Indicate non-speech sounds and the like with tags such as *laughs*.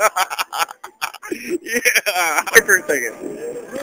*laughs* yeah. *laughs* Wait for a second.